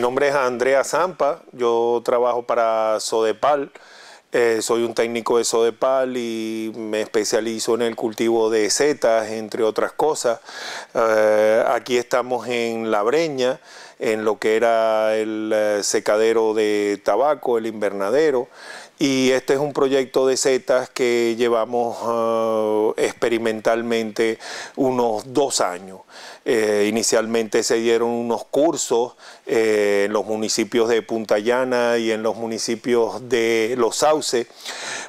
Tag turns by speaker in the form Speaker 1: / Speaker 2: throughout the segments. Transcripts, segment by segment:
Speaker 1: nombre es Andrea Zampa, yo trabajo para Sodepal. Eh, soy un técnico de Sodepal y me especializo en el cultivo de setas, entre otras cosas. Eh, aquí estamos en La Breña, en lo que era el eh, secadero de tabaco, el invernadero. Y este es un proyecto de setas que llevamos experimentalmente unos dos años. Eh, inicialmente se dieron unos cursos eh, en los municipios de Punta Llana y en los municipios de Los Sauces.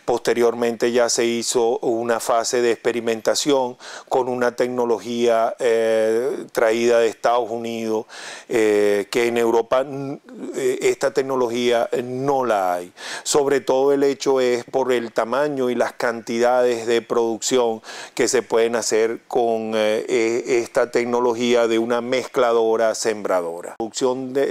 Speaker 1: Posteriormente ya se hizo una fase de experimentación con una tecnología eh, traída de Estados Unidos, que en Europa esta tecnología no la hay. Sobre todo el hecho es por el tamaño y las cantidades de producción que se pueden hacer con esta tecnología de una mezcladora sembradora.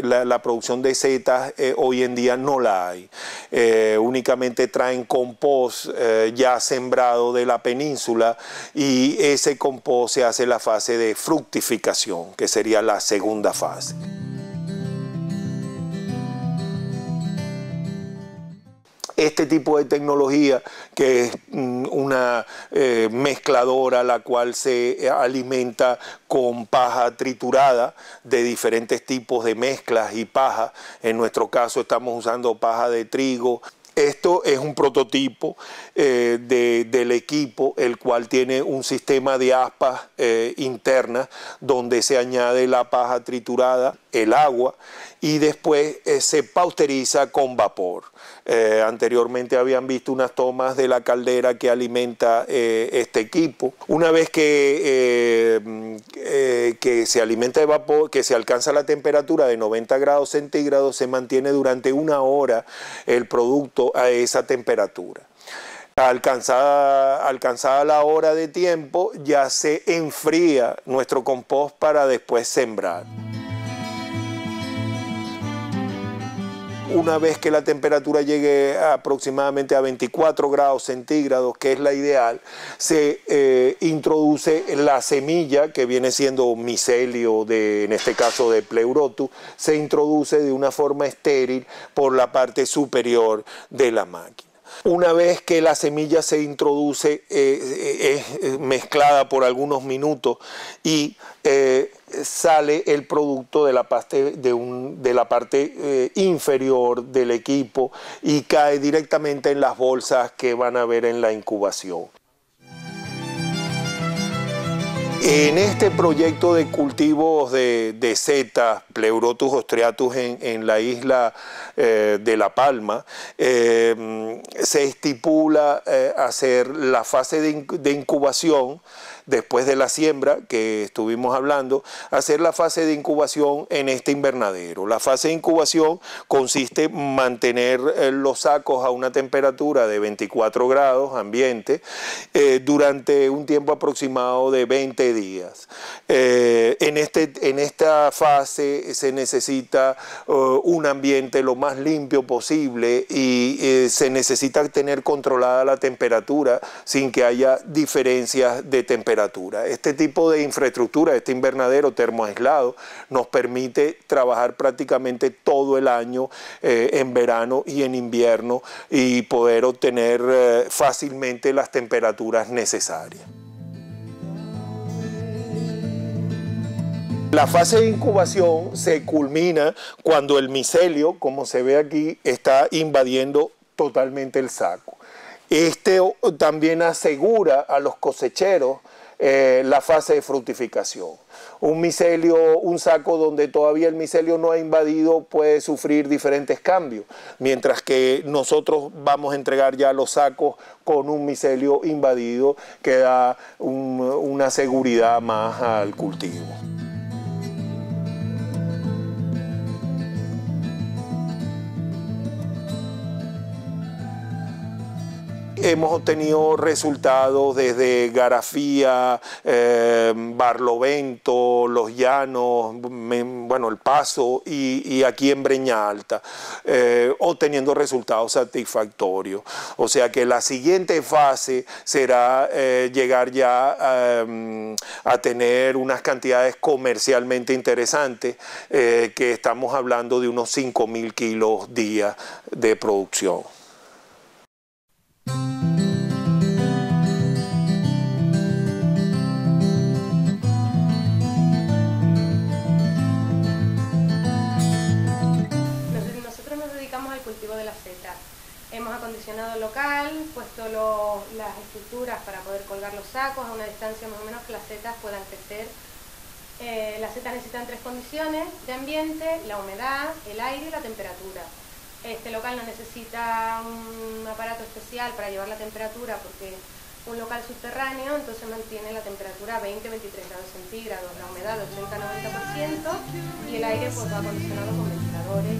Speaker 1: La, producción de setas eh, hoy en día no la hay. Eh, únicamente traen compost eh, ya sembrado de la península y ese compost se hace la fase de fructificación, que sería la segunda fase. este tipo de tecnología, que es mm, una eh, mezcladora la cual se alimenta con paja triturada de diferentes tipos de mezclas y paja. En nuestro caso estamos usando paja de trigo, esto es un prototipo eh, del equipo, el cual tiene un sistema de aspas eh, internas donde se añade la paja triturada, el agua y después eh, se pausteriza con vapor. anteriormente habían visto unas tomas de la caldera que alimenta este equipo. Una vez que, que se alimenta de vapor, que se alcanza la temperatura de 90 grados centígrados, se mantiene durante una hora el producto a esa temperatura. Alcanzada, alcanzada la hora de tiempo, ya se enfría nuestro compost para después sembrar. Una vez que la temperatura llegue aproximadamente a 24 grados centígrados, que es la ideal, se eh, introduce la semilla, que viene siendo micelio, de, en este caso de pleurotus, se introduce de una forma estéril por la parte superior de la máquina. Una vez que la semilla se introduce, eh, es mezclada por algunos minutos y eh, sale el producto de la parte, de, la parte eh, inferior del equipo y cae directamente en las bolsas que van a ver en la incubación. En este proyecto de cultivos de, de setas, Pleurotus ostreatus en, la isla eh, de La Palma, eh, se estipula eh, hacer la fase de incubación después de la siembra que estuvimos hablando, hacer la fase de incubación en este invernadero. La fase de incubación consiste en mantener eh, los sacos a una temperatura de 24 grados ambiente eh, durante un tiempo aproximado de 20 días. Eh, en, este, en esta fase se necesita un ambiente lo más limpio posible y se necesita tener controlada la temperatura sin que haya diferencias de temperatura este tipo de infraestructura, este invernadero termoaislado, nos permite trabajar prácticamente todo el año eh, en verano y en invierno y poder obtener eh, fácilmente las temperaturas necesarias. La fase de incubación se culmina cuando el micelio, como se ve aquí, está invadiendo totalmente el saco. Este también asegura a los cosecheros eh, la fase de fructificación. Un micelio, un saco donde todavía el micelio no ha invadido puede sufrir diferentes cambios, mientras que nosotros vamos a entregar ya los sacos con un micelio invadido que da una seguridad más al cultivo. Hemos obtenido resultados desde Garafía, eh, Barlovento, Los Llanos, bueno, El Paso y, aquí en Breña Alta, eh, obteniendo resultados satisfactorios. O sea que la siguiente fase será eh, llegar ya a tener unas cantidades comercialmente interesantes, que estamos hablando de unos 5 mil kilos día de producción.
Speaker 2: Acondicionado local, puesto las estructuras para poder colgar los sacos a una distancia más o menos que las setas puedan crecer. Eh, las setas necesitan tres condiciones de ambiente, la humedad, el aire y la temperatura. Este local no necesita un aparato especial para llevar la temperatura porque un local subterráneo entonces mantiene la temperatura a 20-23 grados centígrados, la humedad 80-90% y el aire pues va acondicionado con ventiladores.